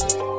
you